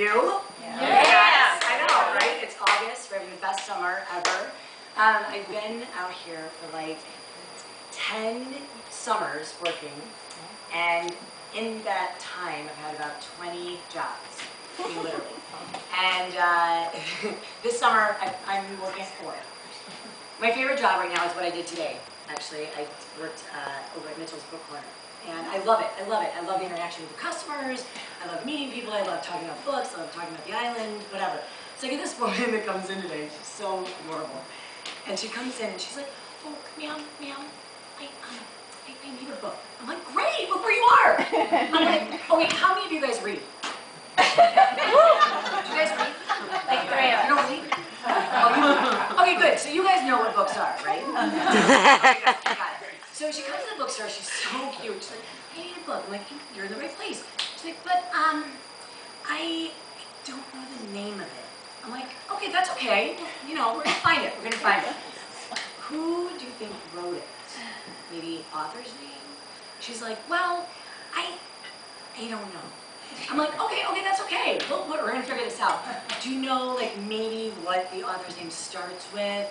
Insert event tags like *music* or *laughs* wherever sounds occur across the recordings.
you? Yes. I know, right? It's August, we're having the best summer ever. Um, I've been out here for like 10 summers working, and in that time, I've had about 20 jobs, literally. And uh, *laughs* this summer, I, I'm working at four. My favorite job right now is what I did today, actually. I worked uh, over at Mitchell's Book Corner. And I love it, I love it. I love the interaction with the customers, I love meeting people, I love talking about books, I love talking about the island, whatever. So I get this *laughs* woman that comes in today, she's so adorable. And she comes in and she's like, oh, ma'am, ma'am, I, um, I, I need a book. I'm like, great, look where you are. I'm like, okay, how many of you guys read? *laughs* Do you guys read? Like, you don't read? Okay, good, so you guys know what books are, right? *laughs* Okay, got it, got it. So she comes to the bookstore, she's so cute, she's like, I need a book, I'm like, you're in the right place. She's like, but, um, I don't know the name of it. I'm like, okay, that's okay, you know, we're gonna find it, we're gonna find it. Who do you think wrote it? Maybe author's name? She's like, well, I, I don't know. I'm like, okay, okay, that's okay. We'll, we're gonna figure this out. Do you know, like, maybe what the author's name starts with?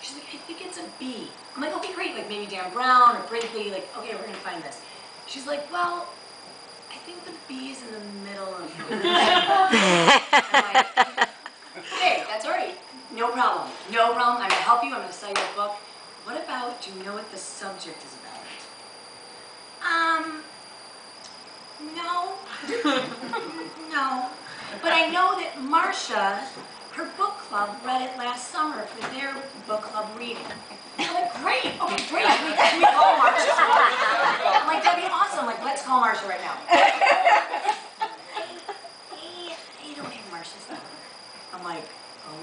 She's like, I think it's a B. I'm like, okay, great. Like, maybe Dan Brown or Brinkley. Like, okay, we're gonna find this. She's like, well, I think the B is in the middle of *laughs* the I'm like, okay, that's all right. No problem. No problem. I'm gonna help you. I'm gonna sell you a book. What about, do you know what the subject is about? Um, no. no. But I know that Marcia, her book club, read it last summer for their book club reading. I'm like, great, okay, great. Can we, can we call Marcia? *laughs* I'm like, that'd be awesome. Like, let's call Marcia right now. I, I don't have Marcia's number. I'm like, oh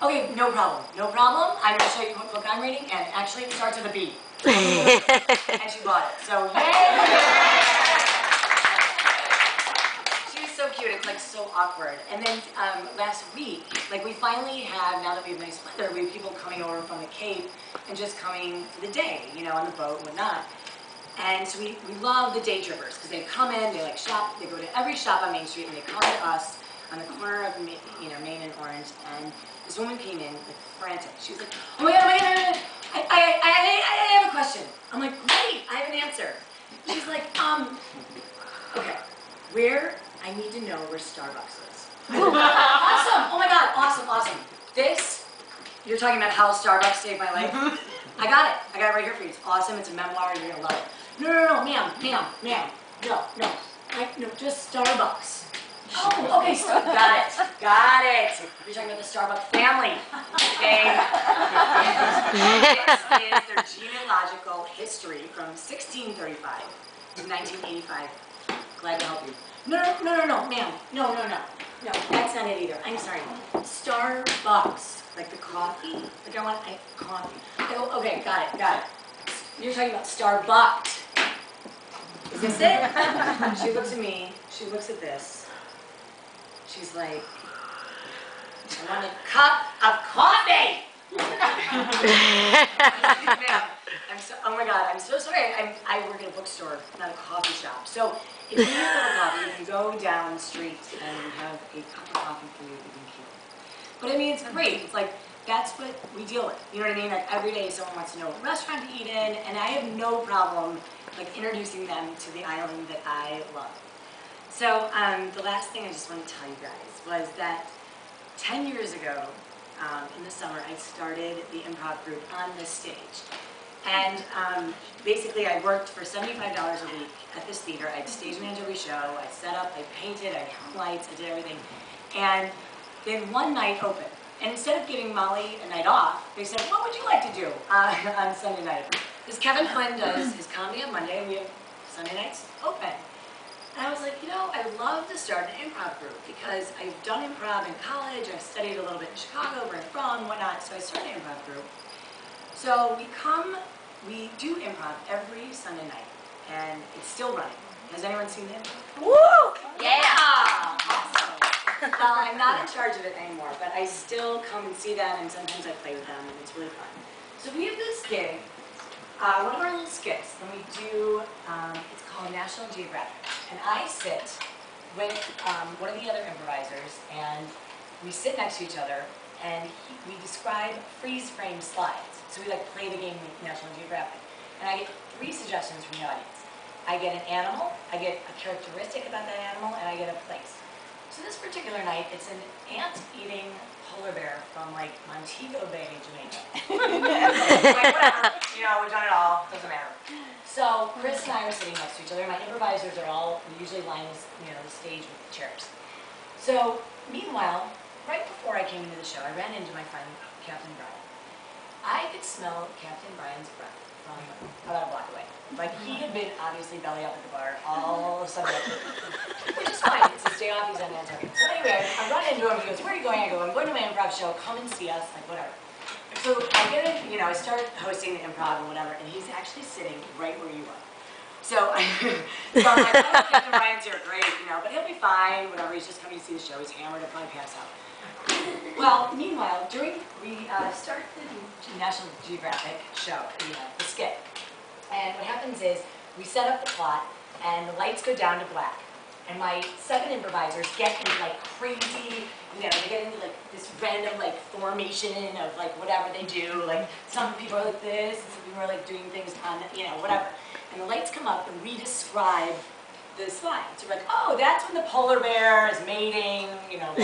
no. Okay, no problem, no problem. I'm gonna show you what book I'm reading, and actually it starts with a B. *laughs* and she bought it, so yay! *laughs* It's like so awkward. And then um, last week, like we finally have, now that we have nice weather, we have people coming over from the Cape and just coming for the day, you know, on the boat and whatnot. And so we, we love the day trippers because they come in, they like shop, they go to every shop on Main Street and they come to us on the corner of you know Main and Orange. And this woman came in like frantic. She was like, "Oh my god, oh my god, oh my god. I, I, I, I, I have a question." I'm like, "Great, I have an answer." She's like, "Um, okay, where I need to know where Starbucks is." *laughs* awesome! Oh my god, awesome, awesome. This you're talking about how Starbucks saved my life. *laughs* I got it. I got it right here for you. It's awesome. It's a memoir. You're gonna love it. No, no, no, ma'am, ma'am, ma'am. No, no. I, no, just Starbucks. Oh, *laughs* okay. So, got it. Got it. You're talking about the Starbucks family. Okay. this is their genealogical history from 1635 to 1985. Glad to help you. No, no, no, no, ma'am. No, no, no. No, that's not it either. I'm sorry. Starbucks, like the coffee. Like I want I, coffee. Go, okay, got it, got it. You're talking about Starbucks. Is this it? *laughs* she looks at me. She looks at this. She's like, I want a cup of coffee. *laughs* I'm so, oh my God, I'm so sorry. I'm, I work at a bookstore, not a coffee shop. So if you need a coffee, you can go down the street and have a cup of coffee for you even here. But I mean, it's great. It's like, that's what we deal with. You know what I mean? Like every day someone wants to know what restaurant to eat in, and I have no problem like introducing them to the island that I love. So um, the last thing I just want to tell you guys was that 10 years ago, um, in the summer, I started the improv group on this stage. And um, basically, I worked for $75 a week at this theater. I'd stage manage every show. I set up, I painted, I hung lights, I did everything. And they had one night open. And instead of giving Molly a night off, they said, what would you like to do uh, *laughs* on Sunday night? Because Kevin Flynn does his comedy on Monday, and we have Sunday nights open. And I was like, you know, I'd love to start an improv group because I've done improv in college, I've studied a little bit in Chicago, where I'm from, whatnot, so I started an improv group. So we come, we do improv every Sunday night, and it's still running. Has anyone seen it? Woo! Yeah! Awesome. Well, I'm not in charge of it anymore, but I still come and see them, and sometimes I play with them, and it's really fun. So we have this gig, uh, one of our little skits, and we do, um, it's called National Geographic. And I sit with um, one of the other improvisers, and we sit next to each other, and we describe freeze frame slides. So we like play the game National Geographic, and I get three suggestions from the audience. I get an animal, I get a characteristic about that animal, and I get a place. So this particular night, it's an ant-eating polar bear from like Montego Bay, Jamaica. *laughs* you know, we've done it all, doesn't matter. So Chris and I are sitting next to each other. My improvisers are all we usually line you know, the stage with the chairs. So meanwhile, right before I came into the show, I ran into my friend Captain Brian. I could smell Captain Brian's breath from about a block away. Like he had been obviously belly up at the bar all of a sudden, which is fine. It's his day off. He's on Nantucket. But anyway, I run into him. He goes, "Where are you going?" I go, "I'm going to my improv show. Come and see us." Like whatever. So I get in, you know, I start hosting the improv and whatever, and he's actually sitting right where you are. So, *laughs* so I'm like, oh, Captain Brian's here, great, you know, but he'll be fine, whatever, he's just coming to see the show, he's hammered, he'll probably pass out. Well, meanwhile, during, we uh, start the National Geographic show, the, uh, the skit. And what happens is, we set up the plot, and the lights go down to black. And my seven improvisers get into like crazy, you know, they get into like this random like formation of like whatever they do. Like some people are like this, and some people are like doing things on, you know, whatever. And the lights come up and we describe the slides. So we're like, oh, that's when the polar bear is mating, you know. *laughs*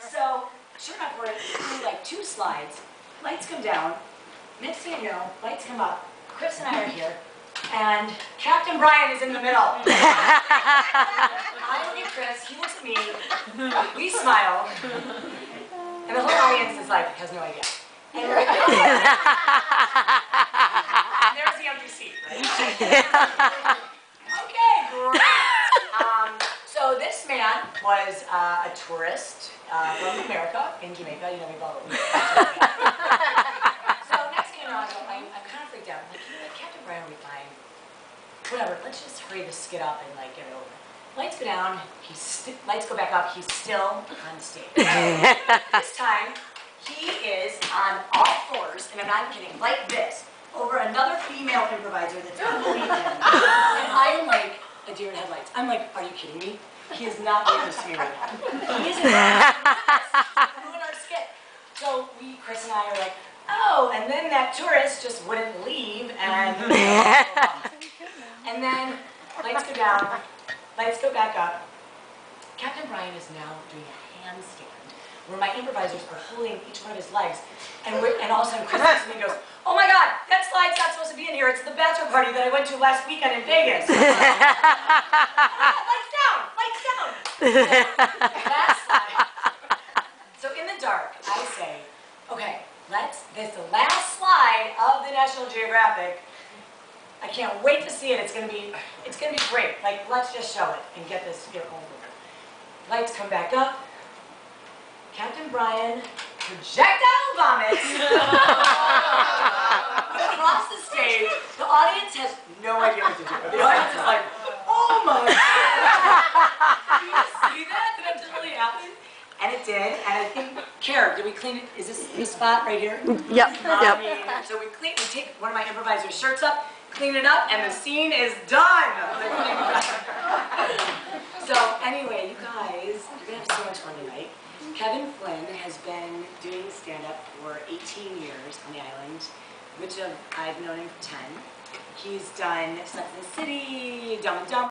so sure enough, we're through like two slides. Lights come down. Next thing you know, lights come up. Chris and I are here. And Captain Brian is in the middle. *laughs* I look at Chris, he looks at me, we smile, and the whole audience is like, has no idea. And we're *laughs* There's the empty seat, right? Okay, great. Um, so was uh, a tourist uh, from America in Jamaica. You know, we it. so next I go, I'm, I'm kind of freaked out. I'm like, you know, Captain Brian will be fine. Whatever. Let's just hurry this skit up and like get it over. Lights go down. He's lights go back up. He's still on stage. this time, he is on all fours, and I'm not kidding, like this, over another female improviser that's him. And I am like a deer in headlights. I'm like, are you kidding me? He is not this to me right now. He is doing *laughs* our skit. So we, Chris and I are like, oh, and then that tourist just wouldn't leave, and *laughs* and then lights go down, lights go back up. Captain Brian is now doing a handstand where my improvisers are holding each one of his legs, and and all of a sudden Chris looks at me and goes, "Oh my God, that slide's not supposed to be in here. It's the bachelor party that I went to last weekend in Vegas." *laughs* lights down, lights down. that slide. So in the dark, I say, "Okay, let's. This the last slide of the National Geographic." I can't wait to see it. It's gonna be, it's gonna be great. Like, let's just show it and get this, get over. Lights come back up. Captain Brian projectile vomits *laughs* across the stage. The audience has no idea what to do. The audience is like, my god! *laughs* Did you see that? Did that just really happen? And it did. And I think, Kara, did we clean it? Is this the spot right here? Mm, yep, I yep. so we clean, we take one of my improvisers' shirts up, clean it up, and the scene is done. *laughs* so anyway, you guys, you're gonna have so much fun tonight. Kevin Flynn has been doing stand-up for 18 years on the island, which of, I've known him for 10. He's done Sex and the City, Dumb and Dumber.